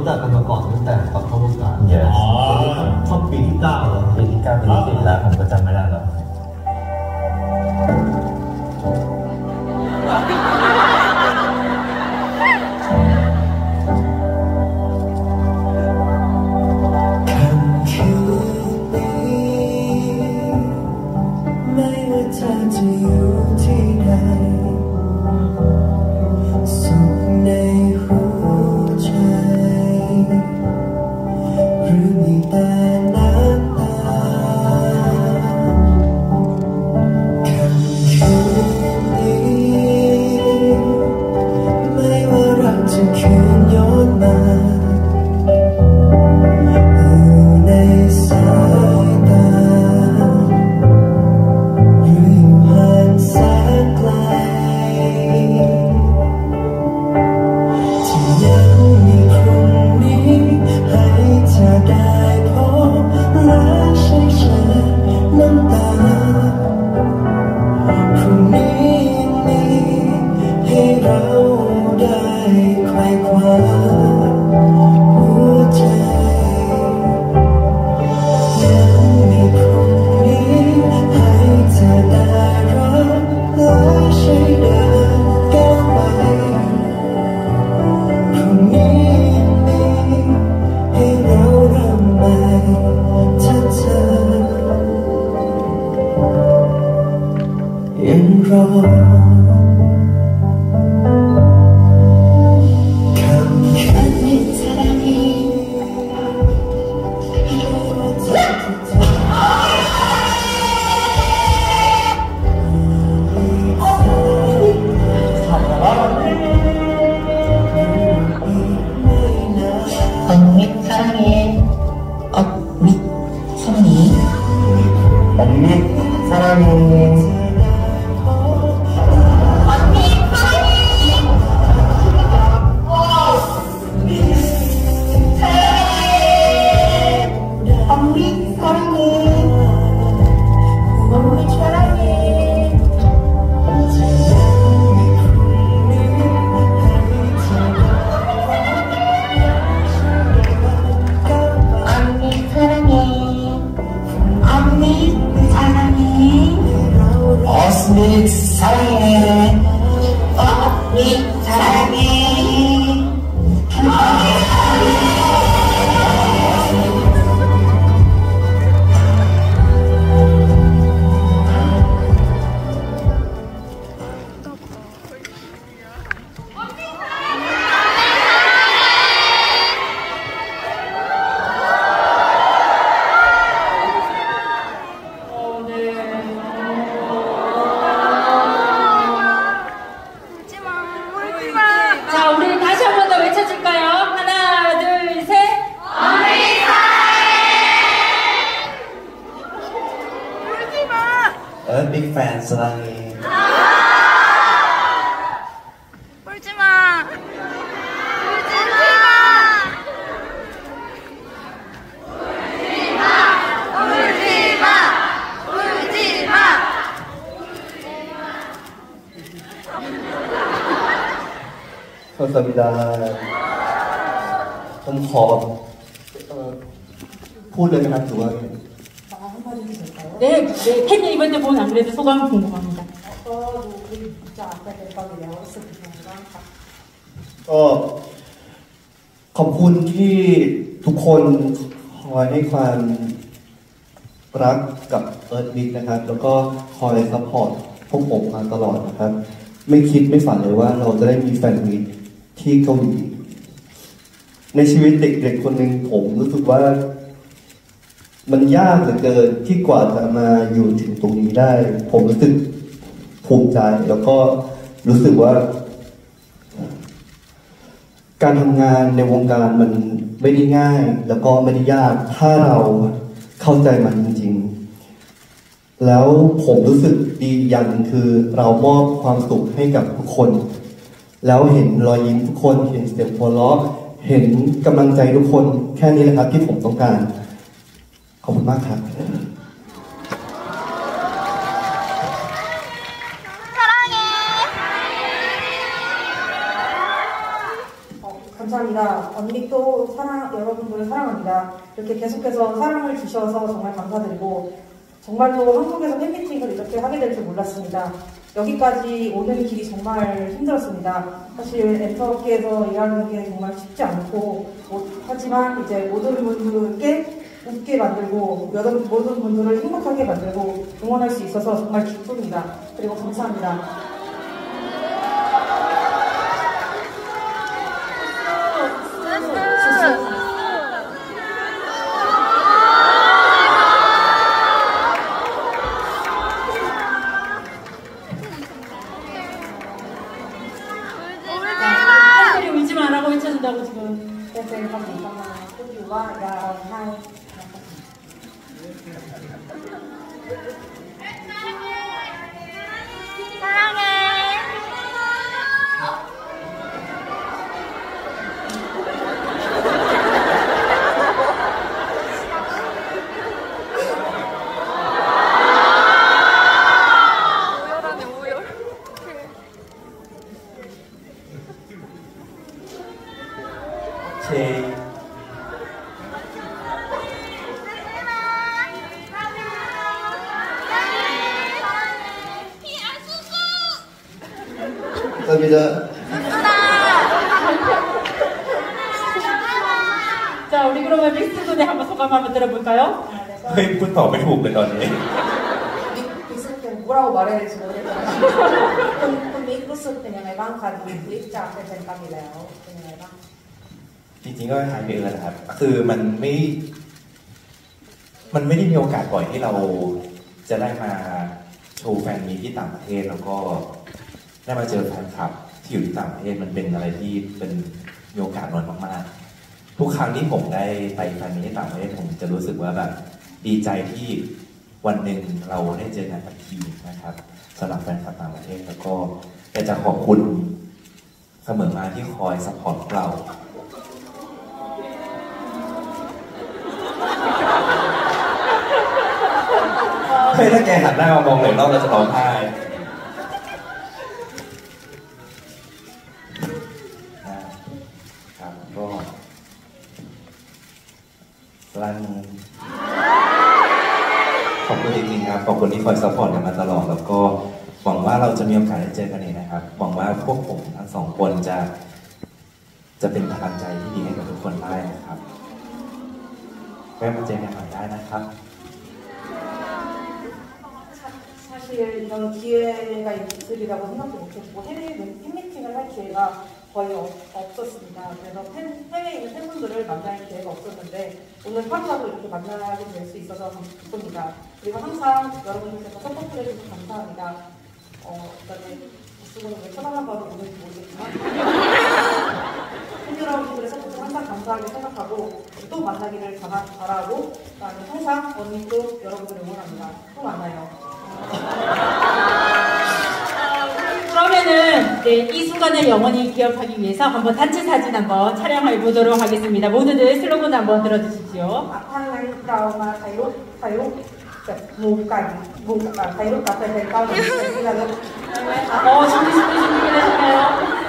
letakkan Mekah letak 사랑해 언니 사랑해. makes 사랑해 울지 마. 울지 마. 울지 마. 울지 마. 감사합니다. ผมขอเอ่อพูดเลยนะครับหรือว่า 네, 네, 팬이 이번에 본 안 그래도 소감 궁금합니다. ก็ขอบคุณที่ทุกคนคอยให้ความรักกับเอิร์ธบิ๊กนะครับ แล้วก็คอยซัพพอร์ตพวกผมมาตลอดนะครับ ไม่คิดไม่ฝันเลยว่าเราจะได้มีแฟนมิตที่เกาหลี ในชีวิตเด็กๆคนหนึ่งผมรู้สึกว่า มันยากเหลือเกินที่กว่าจะมาอยู่ถึงตรงนี้ได้ ผมรู้สึกภูมิใจแล้วก็รู้สึกว่า การทำงานในวงการมันไม่ได้ง่าย แล้วก็ไม่ได้ยากถ้าเราเข้าใจมันจริง ๆ แล้วผมรู้สึกดีอย่างนึงคือ เรามอบความสุขให้กับทุกคน แล้วเห็นรอยยิ้มทุกคน เห็นเสียงหัวเราะเห็นกำลังใจทุกคน แค่นี้แหละครับที่ผมต้องการ ขอบคุณมากครับ 사랑해. 어, 감사합니다. 감사합니다. 언니 또 사랑, 여러분들을 사랑합니다. 이렇게 계속해서 사랑을 주셔서 정말 감사드리고, 정말로 한국에서 팬미팅을 이렇게 하게 될 줄 몰랐습니다. 여기까지 오는 길이 정말 힘들었습니다. 사실 엔터업계에서 일하는 게 정말 쉽지 않고, 뭐, 하지만 이제 모든 분들께 웃게 만들고 여든 모든 분들을 행복하게 만들고 응원할 수 있어서 정말 기쁩니다. 그리고 감사합니다. 울지 마라고 해쳐준다고 지금. 네, 감사합니다. 我要开。Thank you. 감사합니다. 자, 우리 그러면 믹스 분의 한번 소감 한번 들어볼까요? เฮ้ยพูดต่อไม่ถูกเลยตอนนี้ 믹스 때 뭐라고 말해야 될지 모르겠잖아요. คุณคุณมิกรู้สึกเป็นยังไงบ้างคะดูคลิปจากแฟนๆกันอยู่แล้วเป็นยังไงบ้าง จริงๆก็หายไปเออนะครับ คือมันไม่ มันไม่ได้มีโอกาสบ่อยที่เราจะได้มาโชว์แฟนมีตที่ต่างประเทศ แล้วก็ ได้มาเจอแฟนคลับที่อยู่ที่ต่างประเทศมันเป็นอะไรที่เป็นมีโอกาสน้อยมากๆ ทุกครั้งที่ผมได้ไป fan meet ที่ต่างประเทศผมจะรู้สึกว่าแบบดีใจที่วันหนึ่งเราได้เจอกันกับทีนะครับสำหรับแฟนคลับต่างประเทศแล้วก็อยากจะขอบคุณเสมอมาที่คอย support เราเฮ้ยถ้าแกหันหน้ามามองหนึ่งรอบเราจะร้องไห้ ขอบคุณที่คอยซัพพอร์ตกันมาตลอด แล้วก็หวังว่าเราจะมีโอกาสได้เจอกันอีกนะครับ หวังว่าพวกผมทั้งสองคนจะ จะเป็นกำลังใจที่ดีให้กับทุกคนได้นะครับแวะมาเจอกันใหม่ได้นะครับ 사실 이런 기회가 있으리라고 생각도 못했고 해외 팬미팅을 할 기회가 거의 없, 없었습니다. 그래서 팬, 해외에 있는 팬분들을 만날 기회가 없었는데 오늘 하루라도 이렇게 만나게 될 수 있어서 기쁩니다. 그리고 항상 여러분께서 서포트를 해주셔서 감사합니다. 어, 그다음에 박수건을 왜 쳐다만 봐도 오는지 모르겠지만 팬 여러분들의 서포트 항상 감사하게 생각하고 또 만나기를 바라고 그다음에 항상 언니도 여러분들 응원합니다. 또 만나요. 네, 이 순간을 영원히 기억하기 위해서 한번 단체 사진 한번 촬영해 보도록 하겠습니다. 모두들 슬로건 한번 들어주십시오. 아파요, 다오마, 사요, 사요. แบบมูฟกันมูฟกับใครรูปกับใครเป็นเก้าหนึ่งที่ระลึกโอ้ชิ้นที่ชิ้นที่ชิ้นที่เลย